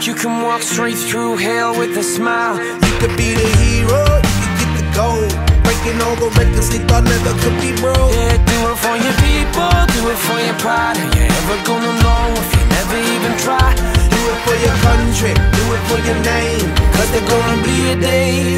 You can walk straight through hell with a smile. You could be the hero, you could get the gold. Breaking all the records they thought never could be broke. Yeah, do it for your people, do it for your pride. Are you ever gonna know if you never even try? Do it for your country, do it for your name. Cause there's gonna be a day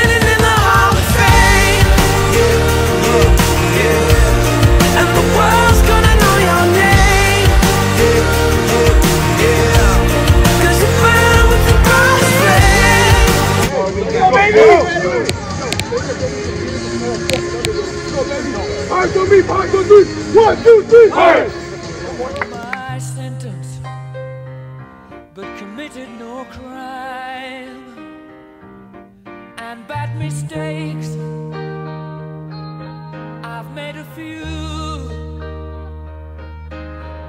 Eyes on me, eyes on me. One, two, three, fire! my sentence, but committed no crime and bad mistakes. I've made a few.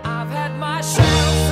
I've had my share